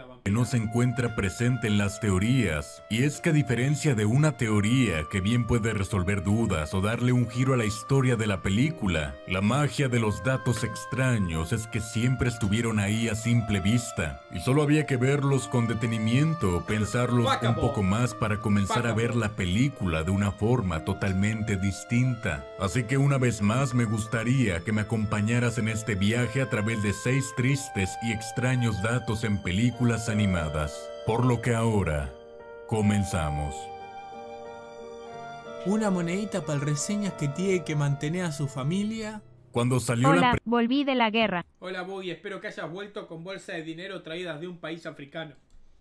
So que no se encuentra presente en las teorías, y es que a diferencia de una teoría que bien puede resolver dudas o darle un giro a la historia de la película, la magia de los datos extraños es que siempre estuvieron ahí a simple vista, y solo había que verlos con detenimiento pensarlos un poco más para comenzar a ver la película de una forma totalmente distinta. Así que una vez más me gustaría que me acompañaras en este viaje a través de seis tristes y extraños datos en películas animadas, por lo que ahora comenzamos. Una monedita para el reseñas que tiene que mantener a su familia. Cuando salió Hola, la volví de la guerra. Hola Boogie, espero que hayas vuelto con bolsa de dinero traídas de un país africano.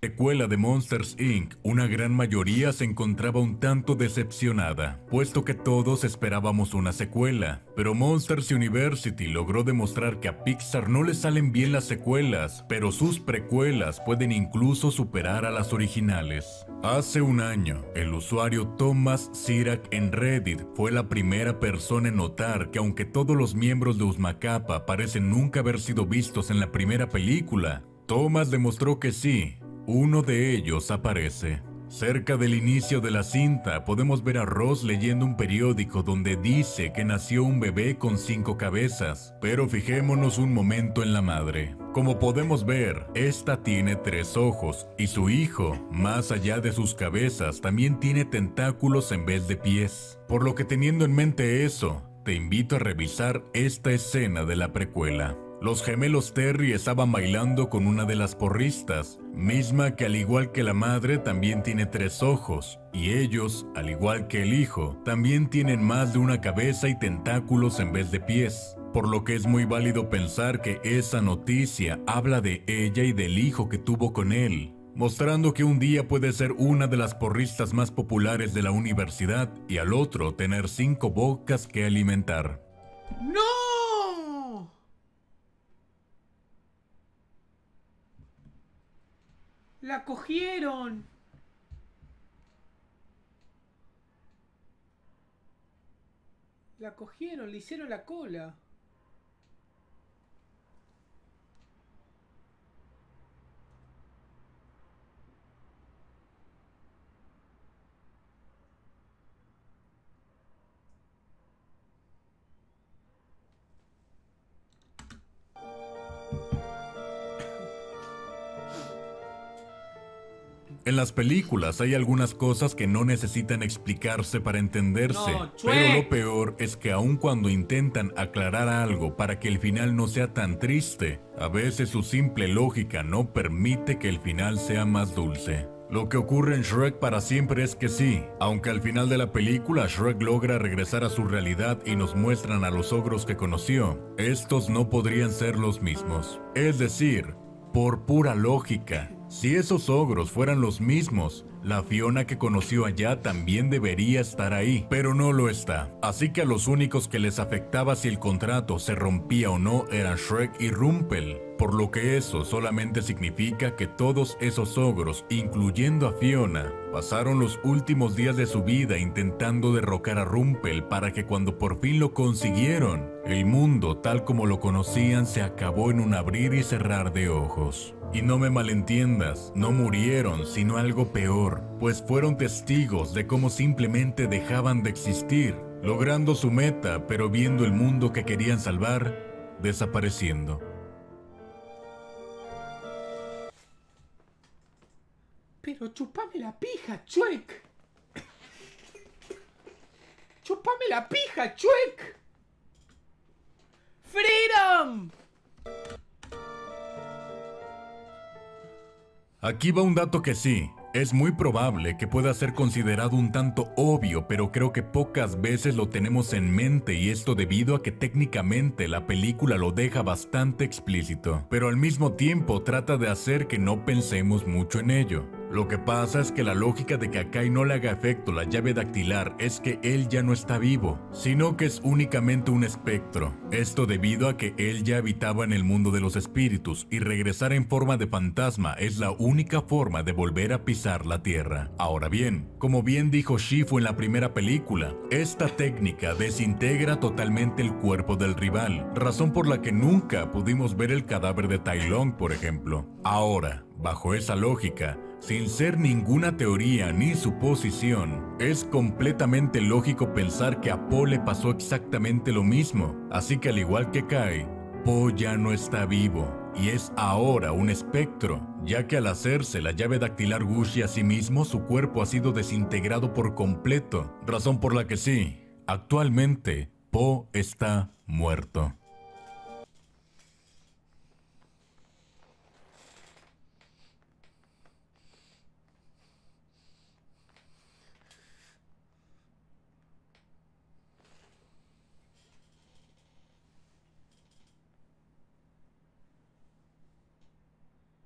Secuela de Monsters Inc., una gran mayoría se encontraba un tanto decepcionada, puesto que todos esperábamos una secuela. Pero Monsters University logró demostrar que a Pixar no le salen bien las secuelas, pero sus precuelas pueden incluso superar a las originales. Hace un año, el usuario Thomas Sirac en Reddit fue la primera persona en notar que aunque todos los miembros de Uzmacapa parecen nunca haber sido vistos en la primera película, Thomas demostró que sí, uno de ellos aparece. Cerca del inicio de la cinta podemos ver a Ross leyendo un periódico donde dice que nació un bebé con cinco cabezas, pero fijémonos un momento en la madre. Como podemos ver, esta tiene tres ojos y su hijo, más allá de sus cabezas, también tiene tentáculos en vez de pies. Por lo que teniendo en mente eso, te invito a revisar esta escena de la precuela. Los gemelos Terry estaban bailando con una de las porristas, misma que al igual que la madre también tiene tres ojos, y ellos, al igual que el hijo, también tienen más de una cabeza y tentáculos en vez de pies, por lo que es muy válido pensar que esa noticia habla de ella y del hijo que tuvo con él, mostrando que un día puede ser una de las porristas más populares de la universidad y al otro tener cinco bocas que alimentar. ¡No! ¡La cogieron! La cogieron, le hicieron la cola. En las películas hay algunas cosas que no necesitan explicarse para entenderse, No, pero lo peor es que aun cuando intentan aclarar algo para que el final no sea tan triste, a veces su simple lógica no permite que el final sea más dulce. Lo que ocurre en Shrek para siempre es que sí, aunque al final de la película Shrek logra regresar a su realidad y nos muestran a los ogros que conoció, estos no podrían ser los mismos. Es decir, por pura lógica, si esos ogros fueran los mismos, la Fiona que conoció allá también debería estar ahí, pero no lo está. Así que a los únicos que les afectaba si el contrato se rompía o no eran Shrek y Rumpel, por lo que eso solamente significa que todos esos ogros, incluyendo a Fiona, pasaron los últimos días de su vida intentando derrocar a Rumpel para que cuando por fin lo consiguieron, el mundo tal como lo conocían se acabó en un abrir y cerrar de ojos. Y no me malentiendas, no murieron, sino algo peor, pues fueron testigos de cómo simplemente dejaban de existir, logrando su meta, pero viendo el mundo que querían salvar, desapareciendo. Pero chupame la pija, Chuec. Chupame la pija, Chuec. Aquí va un dato que sí, es muy probable que pueda ser considerado un tanto obvio, pero creo que pocas veces lo tenemos en mente y esto debido a que técnicamente la película lo deja bastante explícito, pero al mismo tiempo trata de hacer que no pensemos mucho en ello. Lo que pasa es que la lógica de que a Kai no le haga efecto la llave dactilar es que él ya no está vivo, sino que es únicamente un espectro. Esto debido a que él ya habitaba en el mundo de los espíritus y regresar en forma de fantasma es la única forma de volver a pisar la tierra. Ahora bien, como bien dijo Shifu en la primera película, esta técnica desintegra totalmente el cuerpo del rival, razón por la que nunca pudimos ver el cadáver de Tai Lung, por ejemplo. Ahora, Bajo esa lógica, sin ser ninguna teoría ni suposición, es completamente lógico pensar que a Poe le pasó exactamente lo mismo, así que al igual que Kai, Poe ya no está vivo y es ahora un espectro, ya que al hacerse la llave dactilar Gushi a sí mismo, su cuerpo ha sido desintegrado por completo, razón por la que sí, actualmente Poe está muerto.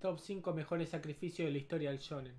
Top 5 mejores sacrificios de la historia del shonen.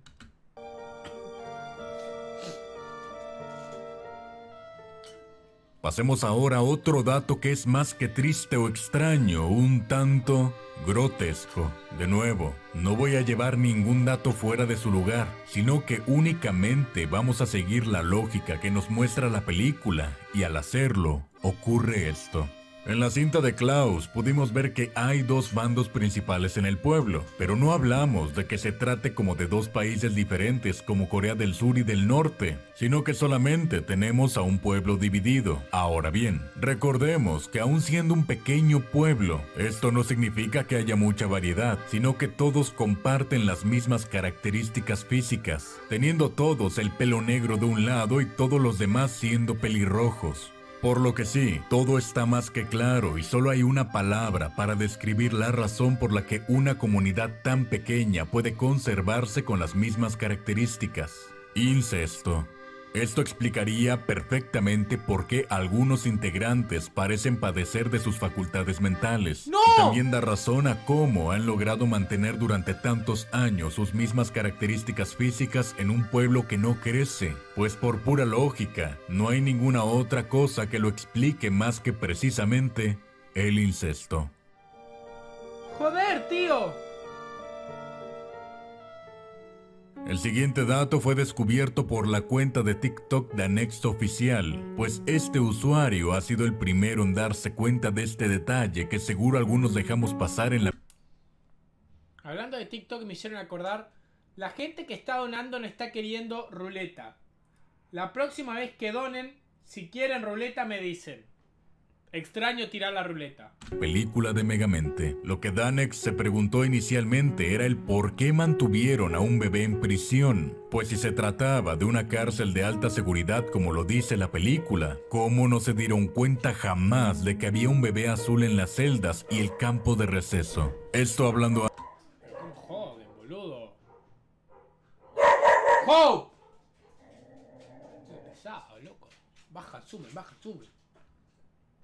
Pasemos ahora a otro dato que es más que triste o extraño, un tanto grotesco. De nuevo, no voy a llevar ningún dato fuera de su lugar, sino que únicamente vamos a seguir la lógica que nos muestra la película, y al hacerlo, ocurre esto. En la cinta de Klaus pudimos ver que hay dos bandos principales en el pueblo, pero no hablamos de que se trate como de dos países diferentes como Corea del Sur y del Norte, sino que solamente tenemos a un pueblo dividido. Ahora bien, recordemos que aun siendo un pequeño pueblo, esto no significa que haya mucha variedad, sino que todos comparten las mismas características físicas, teniendo todos el pelo negro de un lado y todos los demás siendo pelirrojos. Por lo que sí, todo está más que claro y solo hay una palabra para describir la razón por la que una comunidad tan pequeña puede conservarse con las mismas características. Incesto. Esto explicaría perfectamente por qué algunos integrantes parecen padecer de sus facultades mentales. ¡No! Y también da razón a cómo han logrado mantener durante tantos años sus mismas características físicas en un pueblo que no crece. Pues por pura lógica, no hay ninguna otra cosa que lo explique más que precisamente el incesto. ¡Joder, tío! El siguiente dato fue descubierto por la cuenta de TikTok de Next Oficial, pues este usuario ha sido el primero en darse cuenta de este detalle que seguro algunos dejamos pasar en la... Hablando de TikTok me hicieron acordar, la gente que está donando no está queriendo ruleta. La próxima vez que donen, si quieren ruleta me dicen. Extraño tirar la ruleta. película de Megamente. Lo que Danex se preguntó inicialmente era el por qué mantuvieron a un bebé en prisión. Pues si se trataba de una cárcel de alta seguridad como lo dice la película, ¿cómo no se dieron cuenta jamás de que había un bebé azul en las celdas y el campo de receso? Esto hablando a... ¿Cómo joden, boludo? ¡Oh! Pesado, loco. Baja, sube, baja, sube.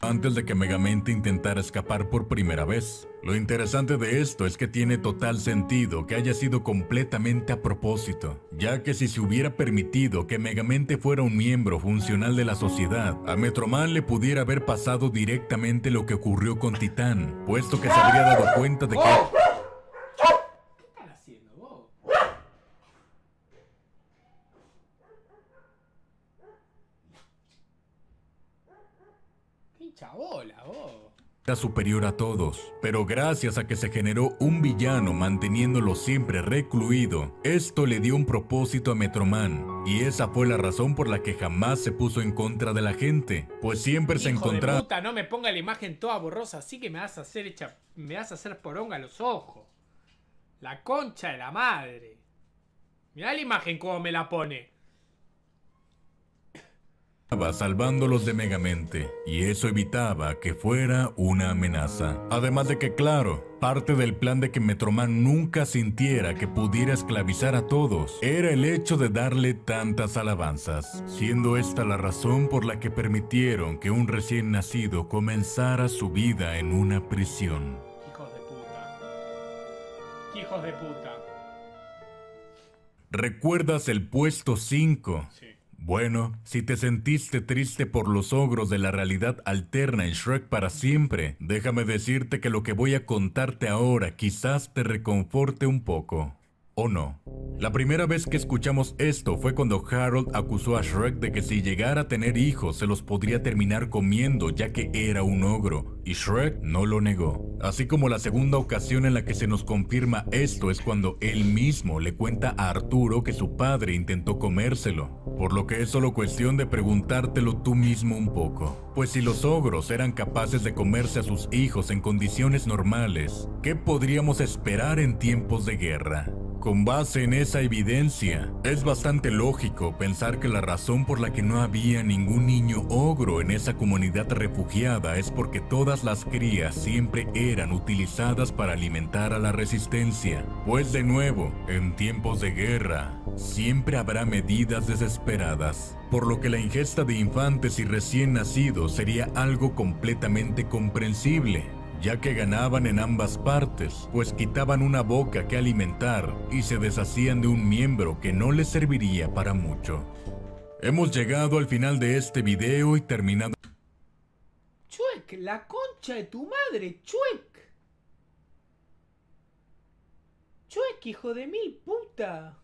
Antes de que Megamente intentara escapar por primera vez. Lo interesante de esto es que tiene total sentido que haya sido completamente a propósito, ya que si se hubiera permitido que Megamente fuera un miembro funcional de la sociedad, a Metroman le pudiera haber pasado directamente lo que ocurrió con Titán, puesto que se habría dado cuenta de que... ¿Qué están haciendo vos? ¿Qué hincha bola, vos? era superior a todos, pero gracias a que se generó un villano manteniéndolo siempre recluido, esto le dio un propósito a Metroman, y esa fue la razón por la que jamás se puso en contra de la gente, pues siempre se de encontraba... puta, no me ponga la imagen toda borrosa, así que me vas a hacer hecha, me vas a hacer poronga los ojos. La concha de la madre. Mirá la imagen como me la pone. Estaba salvándolos de Megamente, y eso evitaba que fuera una amenaza. Además de que, claro, parte del plan de que Metroman nunca sintiera que pudiera esclavizar a todos era el hecho de darle tantas alabanzas, siendo esta la razón por la que permitieron que un recién nacido comenzara su vida en una prisión. Hijos de puta. Hijos de puta. ¿Recuerdas el puesto 5? Sí. Bueno, si te sentiste triste por los ogros de la realidad alterna en Shrek para siempre, déjame decirte que lo que voy a contarte ahora quizás te reconforte un poco. ¿o no? La primera vez que escuchamos esto fue cuando Harold acusó a Shrek de que si llegara a tener hijos se los podría terminar comiendo ya que era un ogro, y Shrek no lo negó. Así como la segunda ocasión en la que se nos confirma esto es cuando él mismo le cuenta a Arturo que su padre intentó comérselo, por lo que es solo cuestión de preguntártelo tú mismo un poco. Pues si los ogros eran capaces de comerse a sus hijos en condiciones normales, ¿qué podríamos esperar en tiempos de guerra? Con base en esa evidencia, es bastante lógico pensar que la razón por la que no había ningún niño ogro en esa comunidad refugiada es porque todas las crías siempre eran utilizadas para alimentar a la resistencia. Pues de nuevo, en tiempos de guerra, siempre habrá medidas desesperadas, por lo que la ingesta de infantes y recién nacidos sería algo completamente comprensible ya que ganaban en ambas partes, pues quitaban una boca que alimentar y se deshacían de un miembro que no les serviría para mucho. Hemos llegado al final de este video y terminado... Chuec, la concha de tu madre, Chuec. Chuec, hijo de mil puta.